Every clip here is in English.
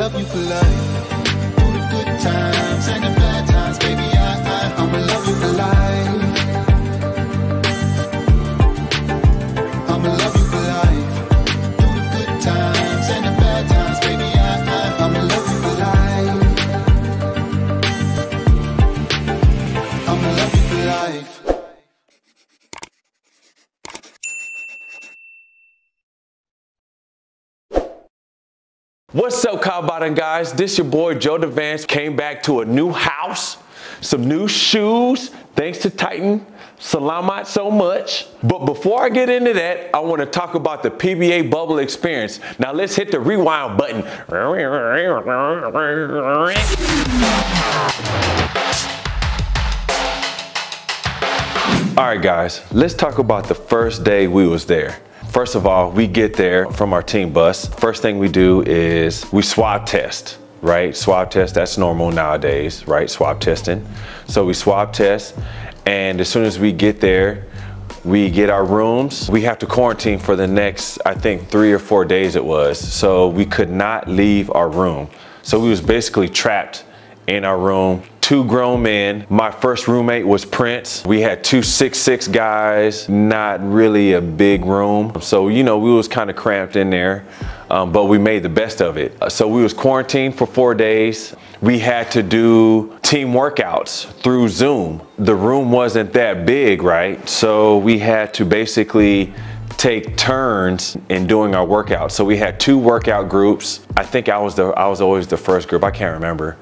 love you for life. Through the good times What's up, Kyle Bottom guys? This your boy Joe Devance. Came back to a new house, some new shoes, thanks to Titan. Salamat so much. But before I get into that, I want to talk about the PBA bubble experience. Now let's hit the rewind button. All right, guys, let's talk about the first day we was there. First of all, we get there from our team bus. First thing we do is we swab test, right? Swab test, that's normal nowadays, right? Swab testing. So we swab test, and as soon as we get there, we get our rooms. We have to quarantine for the next, I think, three or four days it was. So we could not leave our room. So we was basically trapped in our room. Two grown men. My first roommate was Prince. We had two six six guys, not really a big room. So, you know, we was kind of cramped in there, um, but we made the best of it. So we was quarantined for four days. We had to do team workouts through Zoom. The room wasn't that big, right? So we had to basically take turns in doing our workouts. So we had two workout groups. I think I was the I was always the first group. I can't remember.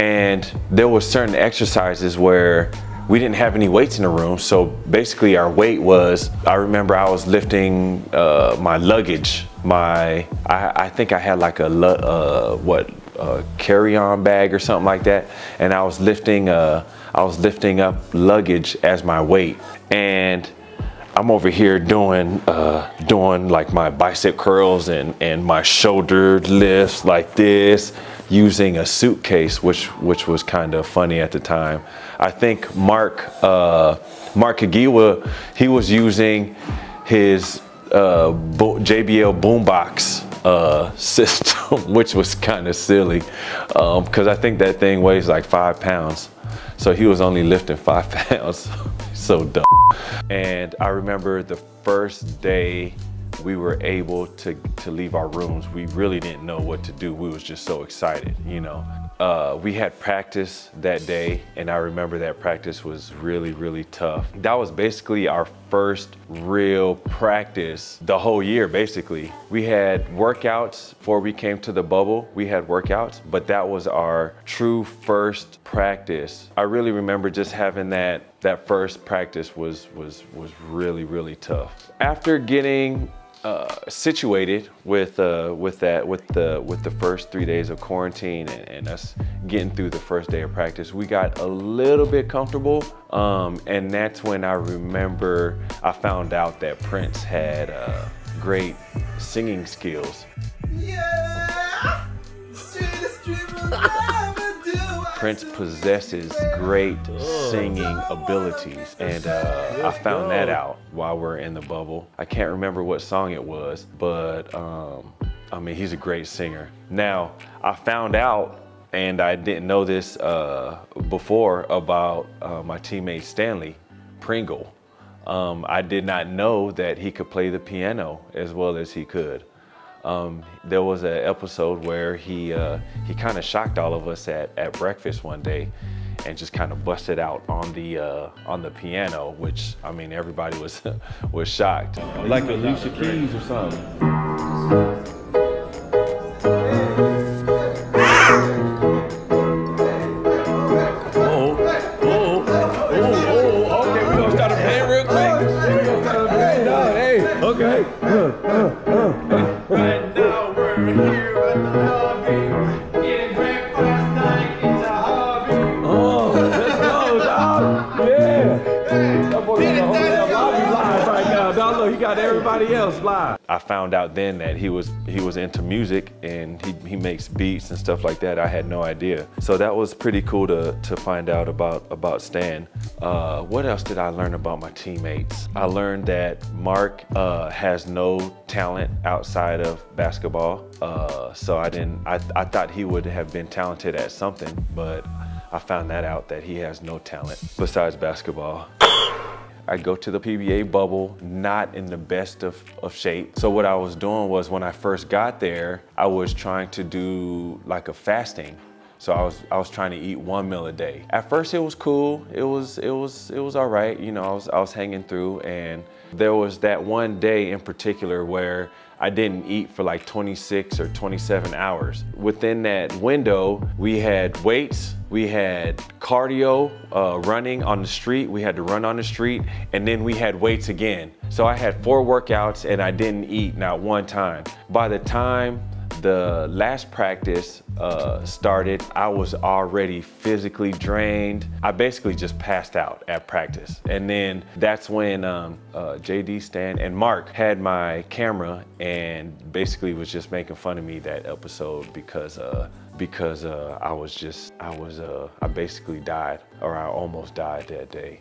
And there were certain exercises where we didn't have any weights in the room. So basically our weight was, I remember I was lifting uh, my luggage, my, I, I, think I had like a, uh, what, a carry-on bag or something like that. And I was lifting, uh, I was lifting up luggage as my weight. And I'm over here doing uh, doing like my bicep curls and, and my shoulder lifts like this using a suitcase, which which was kind of funny at the time. I think Mark uh, Mark Caguioa, he was using his uh, JBL boombox uh, system, which was kind of silly because um, I think that thing weighs like five pounds. So he was only lifting five pounds. So dumb. And I remember the first day we were able to, to leave our rooms, we really didn't know what to do. We was just so excited, you know. Uh, we had practice that day, and I remember that practice was really, really tough. That was basically our first real practice the whole year, basically. We had workouts before we came to the bubble. We had workouts, but that was our true first practice. I really remember just having that that first practice was was was really really tough. After getting uh, situated with uh, with that with the with the first three days of quarantine and, and, us getting through the first day of practice, we got a little bit comfortable, um, and that's when I remember I found out that Prince had uh, great singing skills. Prince possesses great singing abilities, and uh, I found that out while we're in the bubble. I can't remember what song it was, but um, I mean, he's a great singer. Now, I found out, and I didn't know this uh, before about uh, my teammate Stanley Pringle. Um, I did not know that he could play the piano as well as he could. Um, there was an episode where he uh, he kind of shocked all of us at, at breakfast one day and just kind of busted out on the uh, on the piano, which I mean everybody was was shocked. Like Alicia Keys or something. He got everybody else live. I found out then that he was he was into music and he, he makes beats and stuff like that. I had no idea. So that was pretty cool to, to find out about, about Stan. Uh, what else did I learn about my teammates? I learned that Mark uh, has no talent outside of basketball. Uh, so I didn't, I, I thought he would have been talented at something, but I found that out that he has no talent besides basketball. I go to the PBA bubble not in the best of, of shape. So what I was doing was when I first got there, I was trying to do like a fasting. So I was I was trying to eat one meal a day. At first it was cool. It was it was it was all right. You know, I was I was hanging through and there was that one day in particular where I didn't eat for like 26 or 27 hours. Within that window, we had weights, we had cardio, uh, running on the street. We had to run on the street, and then we had weights again. So I had four workouts and I didn't eat not one time. By the time the last practice uh, started, I was already physically drained. I basically just passed out at practice. And then that's when um, uh, JD Stan and Mark had my camera and basically was just making fun of me that episode because uh, because uh, I was just, I was, uh, I basically died or I almost died that day.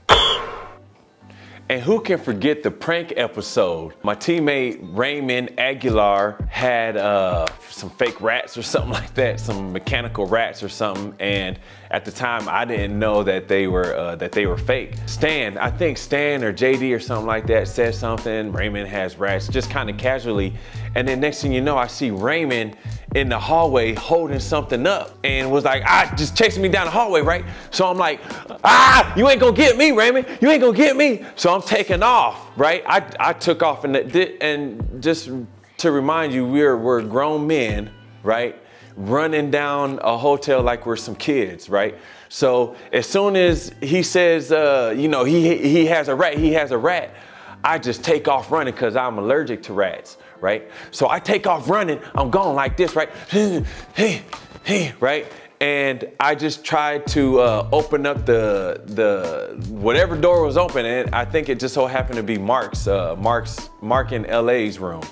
And who can forget the prank episode? My teammate Raymond Aguilar had uh, some fake rats or something like that, some mechanical rats or something. And at the time, I didn't know that they were uh, that they were fake. Stan, I think Stan or JD or something like that said something. Raymond has rats, just kind of casually. And then next thing you know, I see Raymond in the hallway holding something up and was like, ah, just chasing me down the hallway, right? So I'm like, ah, you ain't gonna get me, Raymond. You ain't gonna get me. So I'm taking off, right? I, I took off and, and just to remind you, we're, we're grown men, right? Running down a hotel like we're some kids, right? So as soon as he says, uh, you know, he, he has a rat, he has a rat, I just take off running because I'm allergic to rats, right? So I take off running, I'm going like this, right? Hey, hey, right? And I just tried to uh, open up the the whatever door was open, and I think it just so happened to be Mark's uh, Mark's Mark in LA's room.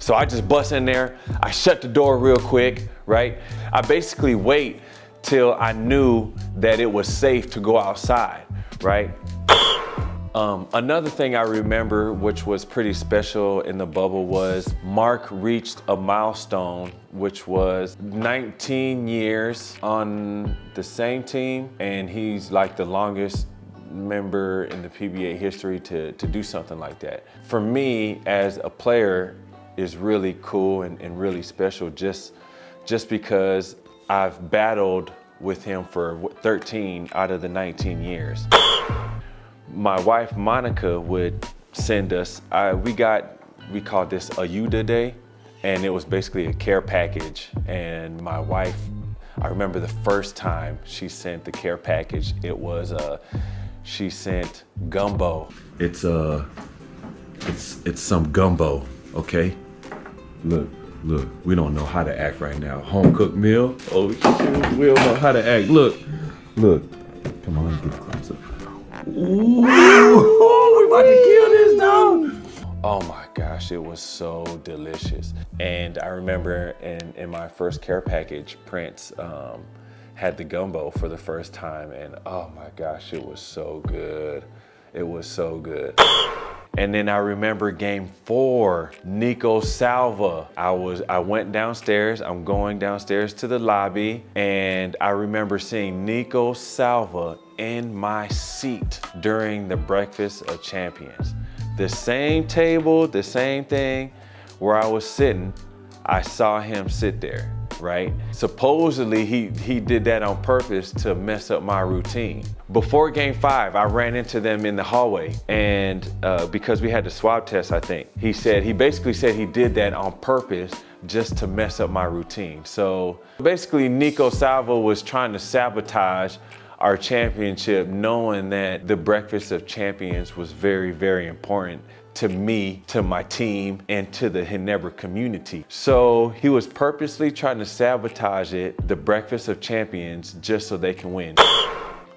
So I just bust in there, I shut the door real quick, right? I basically wait till I knew that it was safe to go outside, right? Um, another thing I remember, which was pretty special in the bubble, was Mark reached a milestone, which was 19 years on the same team, and he's like the longest member in the PBA history to, to do something like that. For me, as a player, is really cool and, and really special just, just because I've battled with him for 13 out of the 19 years my wife Monica would send us, uh, we got, we called this ayuda day, and it was basically a care package. And my wife, I remember the first time she sent the care package, it was, uh, she sent gumbo. It's, uh, it's, it's some gumbo, okay? Look, look, we don't know how to act right now. Home cooked meal, oh shit, we don't know how to act. Look, look, come on, get closer. Ooh, we about to kill this dog. Oh my gosh, it was so delicious. And I remember in, in my first care package, Prince um, had the gumbo for the first time and oh my gosh, it was so good. It was so good. And then I remember game four, Nico Salva. I was I went downstairs, I'm going downstairs to the lobby, and I remember seeing Nico Salva in my seat during the Breakfast of Champions. The same table, the same thing where I was sitting, I saw him sit there right? Supposedly he, he did that on purpose to mess up my routine. Before game five, I ran into them in the hallway and uh, because we had the swab test, I think, he said, he basically said he did that on purpose just to mess up my routine. So basically Nico Salva was trying to sabotage our championship knowing that the Breakfast of Champions was very, very important to me, to my team, and to the Ginebra community. So he was purposely trying to sabotage it, the Breakfast of Champions, just so they can win.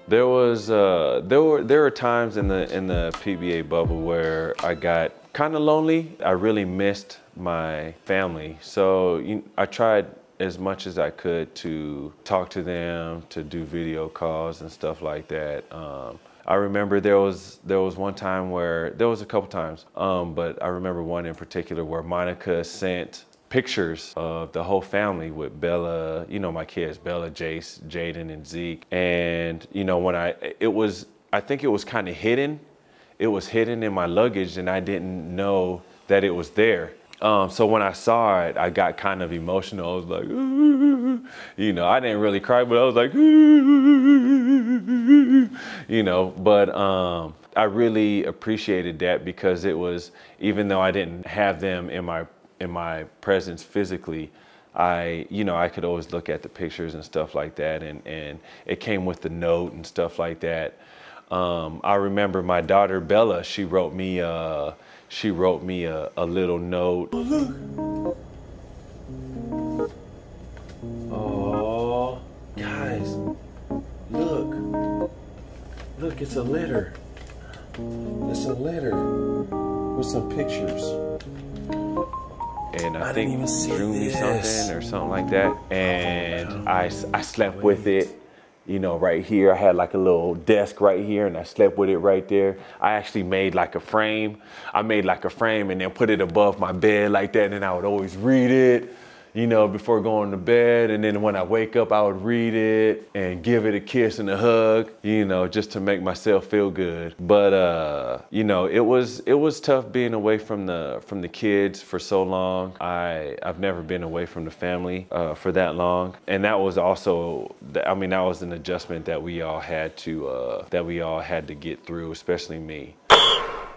There was uh, there were there were times in the in the PBA bubble where I got kind of lonely. I really missed my family. So you, I tried as much as I could to talk to them, to do video calls and stuff like that. Um, I remember there was there was one time where there was a couple times, um, but I remember one in particular where Monica sent pictures of the whole family with Bella, you know, my kids, Bella, Jace, Jaden, and Zeke. And, you know, when I, it was, I think it was kind of hidden. It was hidden in my luggage and I didn't know that it was there. Um, so when I saw it, I got kind of emotional. I was like, you know, I didn't really cry, but I was like, you know, but um, I really appreciated that because it was, even though I didn't have them in my in my presence physically, I, you know, I could always look at the pictures and stuff like that, and and it came with the note and stuff like that. Um, I remember my daughter Bella. She wrote me, uh, she wrote me a, a little note. Oh, oh, guys, look, look, it's a letter. It's a letter with some pictures and I, I think drew me something or something like that. And oh, I, I slept with it, you know, right here. I had like a little desk right here and I slept with it right there. I actually made like a frame. I made like a frame and then put it above my bed like that and I would always read it you know, before going to bed. And then when I wake up, I would read it and give it a kiss and a hug, you know, just to make myself feel good. But uh, you know, it was it was tough being away from the from the kids for so long. I I've never been away from the family uh, for that long, and that was also I mean that was an adjustment that we all had to uh, that we all had to get through, especially me.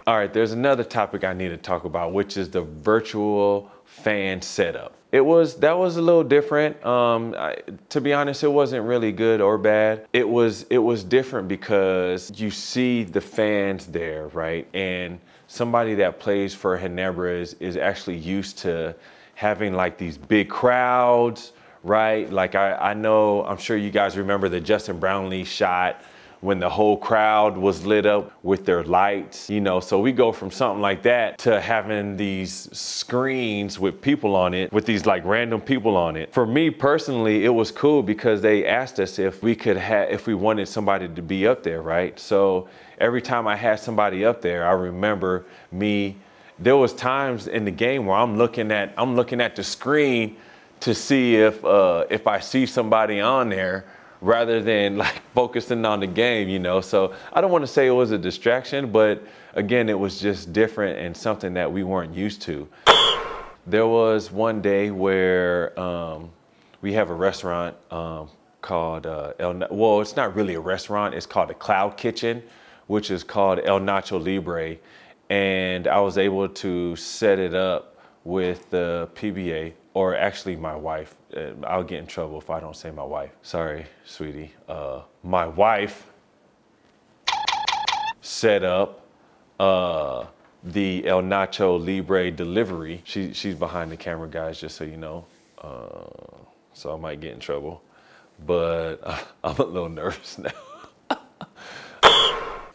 All right, there's another topic I need to talk about, which is the virtual fan setup. It was that was a little different. Um, I, to be honest, it wasn't really good or bad. It was it was different because you see the fans there, right? And somebody that plays for Ginebra is, is actually used to having like these big crowds, right? Like I, I know, I'm sure you guys remember the Justin Brownlee shot when the whole crowd was lit up with their lights, you know, so we go from something like that to having these screens with people on it, with these like random people on it. For me personally, it was cool because they asked us if we could have, if we wanted somebody to be up there, right? So every time I had somebody up there, I remember me, there was times in the game where I'm looking at, I'm looking at the screen to see if, uh, if I see somebody on there rather than like focusing on the game, you know. So I don't want to say it was a distraction, but again, it was just different and something that we weren't used to. There was one day where um, we have a restaurant um, called uh, El. Well, it's not really a restaurant. It's called the Cloud Kitchen, which is called El Nacho Libre, and I was able to set it up with the PBA or actually my wife. Uh, I'll get in trouble if I don't say my wife. Sorry, sweetie. Uh, my wife set up uh, the El Nacho Libre delivery. She, she's behind the camera, guys, just so you know. Uh, so I might get in trouble, but I'm a little nervous now.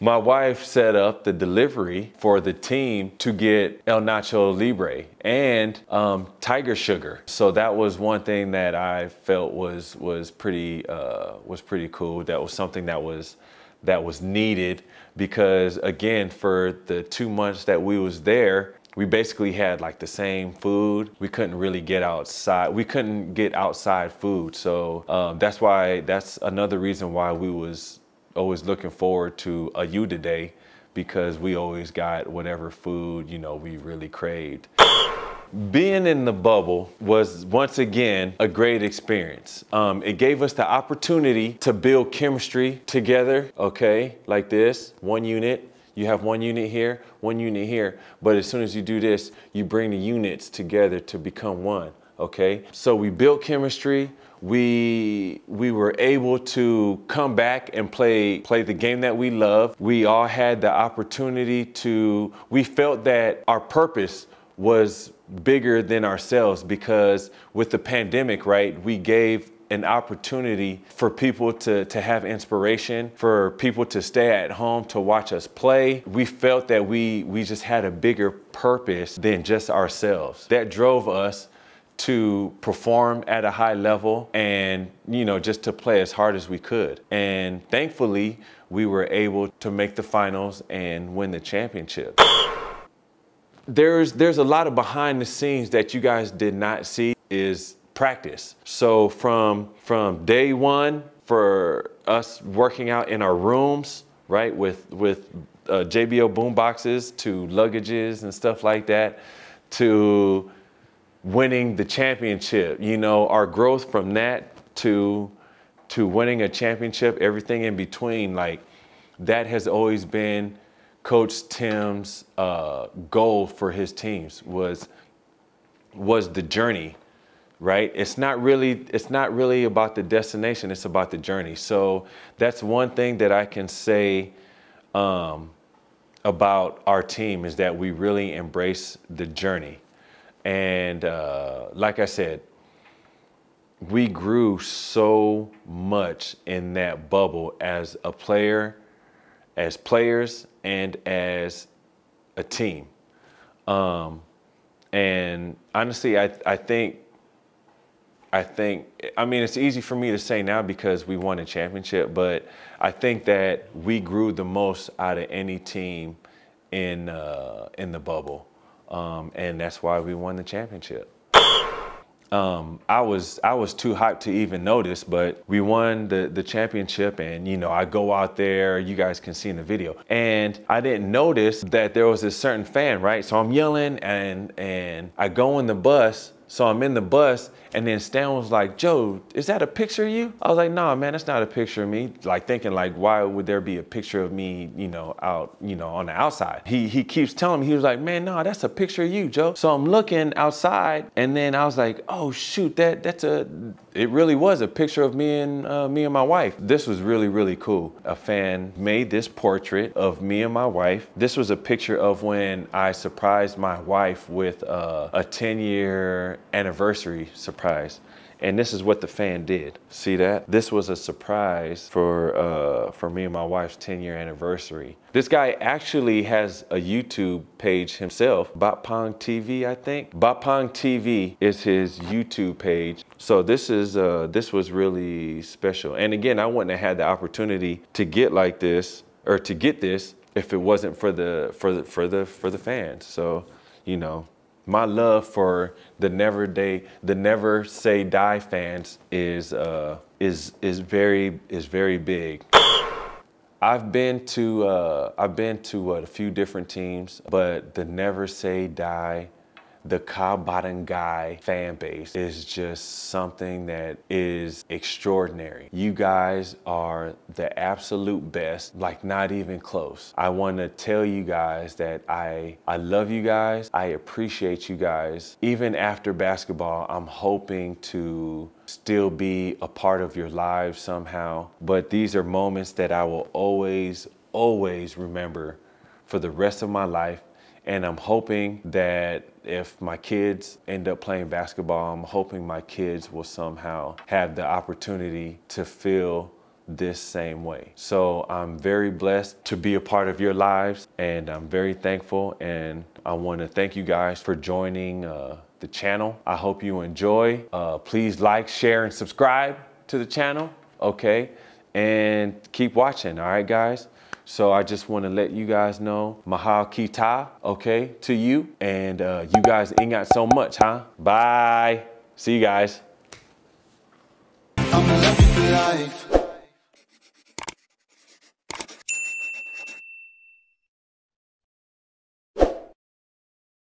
My wife set up the delivery for the team to get El Nacho Libre and um, Tiger Sugar. So that was one thing that I felt was was pretty uh, was pretty cool. That was something that was that was needed because again, for the two months that we was there, we basically had like the same food. We couldn't really get outside. We couldn't get outside food. So um, that's why, that's another reason why we was always looking forward to a U today because we always got whatever food, you know, we really craved. Being in the bubble was once again a great experience. Um, it gave us the opportunity to build chemistry together, okay, like this, one unit. You have one unit here, one unit here, but as soon as you do this, you bring the units together to become one, okay? So we built chemistry, we we were able to come back and play play the game that we love. We all had the opportunity to we felt that our purpose was bigger than ourselves because with the pandemic, right? We gave an opportunity for people to, to have inspiration, for people to stay at home to watch us play. We felt that we, we just had a bigger purpose than just ourselves. That drove us to perform at a high level and you know just to play as hard as we could. And thankfully we were able to make the finals and win the championship. There's there's a lot of behind the scenes that you guys did not see is practice. So from from day one for us working out in our rooms right with with uh, jbl boom boxes to luggages and stuff like that to winning the championship. You know, our growth from that to to winning a championship, everything in between, like that has always been Coach Tim's uh, goal for his teams was was the journey, right? It's not really it's not really about the destination. It's about the journey. So that's one thing that I can say um, about our team is that we really embrace the journey and uh, like I said, we grew so much in that bubble as a player, as players, and as a team. Um, and honestly, I, I think, I think, I mean, it's easy for me to say now because we won a championship, but I think that we grew the most out of any team in uh, in the bubble um, and that's why we won the championship. Um, I was I was too hyped to even notice, but we won the the championship, and you know I go out there. You guys can see in the video, and I didn't notice that there was a certain fan, right? So I'm yelling, and and I go in the bus, so I'm in the bus and then Stan was like, Joe, is that a picture of you? I was like, nah, man, that's not a picture of me. Like thinking like, why would there be a picture of me, you know, out, you know, on the outside? He he keeps telling me, he was like, man, no, that's a picture of you, Joe. So I'm looking outside and then I was like, oh shoot, that that's a, it really was a picture of me and uh, me and my wife. This was really, really cool. A fan made this portrait of me and my wife. This was a picture of when I surprised my wife with uh, a 10 year anniversary surprise. And this is what the fan did. See that? This was a surprise for uh, for me and my wife's 10 year anniversary. This guy actually has a YouTube page himself, Bapong TV, I think. Bapong TV is his YouTube page. So this is uh, this was really special. And again, I wouldn't have had the opportunity to get like this or to get this if it wasn't for the for the for the for the fans. So, you know, my love for the never day the never say die fans is uh, is is very is very big. I've been to uh, I've been to a few different teams, but the never say die the Guy fan base is just something that is extraordinary. You guys are the absolute best, like not even close. I want to tell you guys that I I love you guys. I appreciate you guys. Even after basketball, I'm hoping to still be a part of your lives somehow. But these are moments that I will always, always remember for the rest of my life and I'm hoping that if my kids end up playing basketball, I'm hoping my kids will somehow have the opportunity to feel this same way. So I'm very blessed to be a part of your lives and I'm very thankful and I want to thank you guys for joining uh, the channel. I hope you enjoy. Uh, please like, share, and subscribe to the channel, okay? And keep watching, all right, guys? So I just want to let you guys know, Mahal Kita, okay, to you. And uh, you guys ain't got so much, huh? Bye. See you guys.